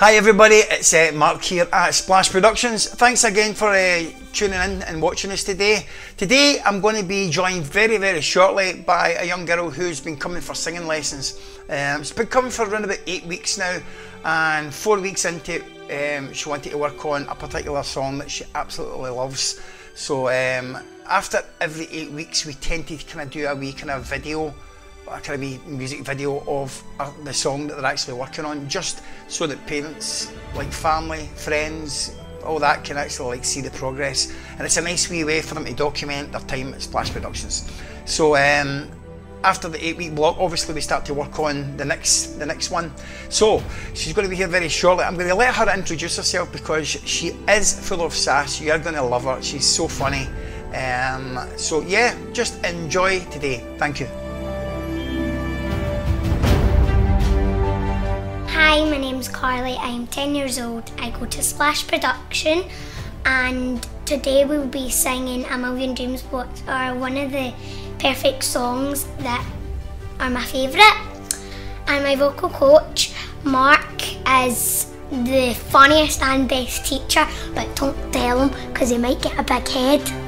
Hi everybody, it's uh, Marc here at Splash Productions. Thanks again for uh, tuning in and watching us today. Today I'm going to be joined very very shortly by a young girl who's been coming for singing lessons. Um, she's been coming for around about 8 weeks now and 4 weeks into it um, she wanted to work on a particular song that she absolutely loves. So um, after every 8 weeks we tend to kind of do a wee kind of video a kind of music video of uh, the song that they're actually working on, just so that parents, like family, friends, all that can actually like see the progress. And it's a nice wee way for them to document their time at Splash Productions. So um, after the eight week block, obviously we start to work on the next the next one. So she's going to be here very shortly. I'm going to let her introduce herself because she is full of sass. You are going to love her. She's so funny. Um, so yeah, just enjoy today. Thank you. Hi, my name's Carly. I'm 10 years old. I go to Splash Production and today we'll be singing A Million Dreams, what are one of the perfect songs that are my favourite. And my vocal coach, Marc, is the funniest and best teacher, but don't tell him because he might get a big head.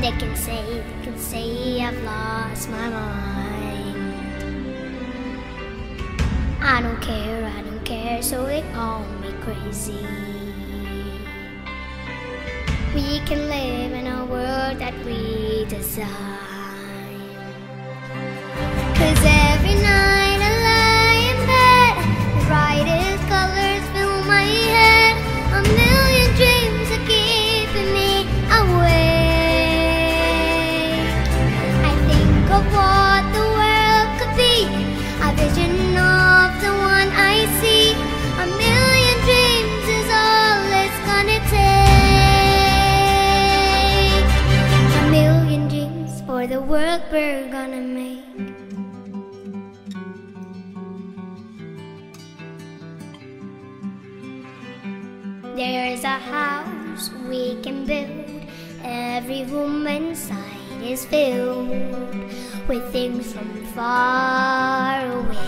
They can say, they can say I've lost my mind. I don't care, I don't care, so they call me crazy. We can live in a world that we design. There's a house we can build. Every room inside is filled with things from far away.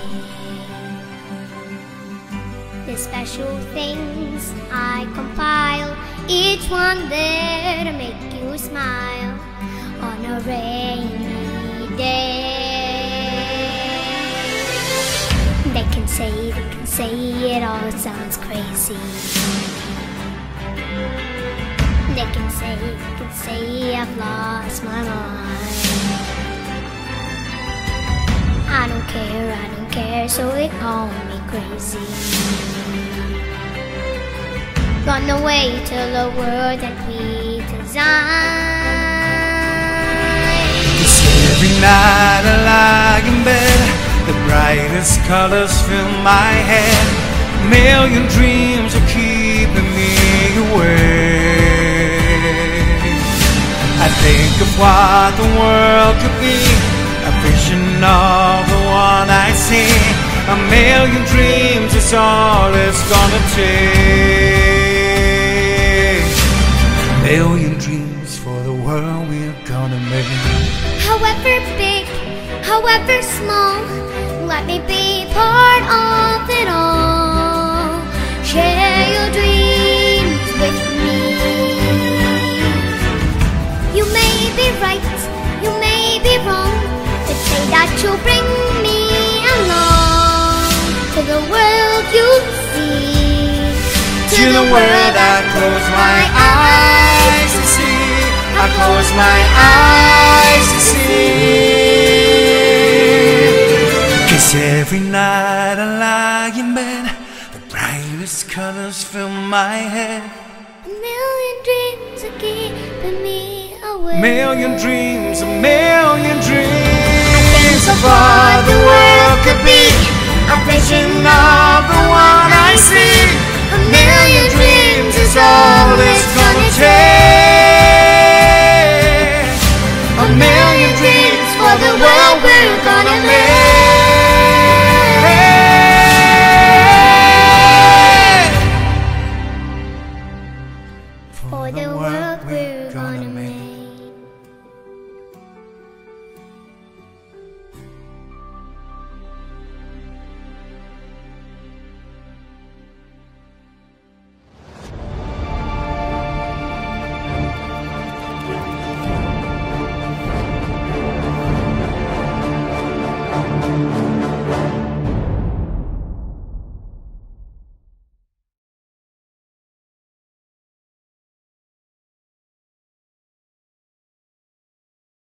The special things I compile, each one there to make you smile on a rainy day. they can say, say it all sounds crazy. They can say, can say I've lost my mind. I don't care, I don't care, so they call me crazy. Gone away to the world that we designed. Every night I lie in bed The brightest colors fill my head. A million dreams are keeping me awake. I think of what the world could be A vision of the one I see. A million dreams is all it's gonna take. A million dreams for the world we're gonna make. However big, however small, let me be part of it all. Share your dreams with me. You may be right, you may be wrong, but say that you'll bring me along to the world you see. To, to the world I close my eyes to see. I close my eyes to see. Every night I lie in bed, the brightest colors fill my head. A million dreams are keeping me awake. Million dreams, a million dreams of what the world could be. A vision For the world we're gonna make.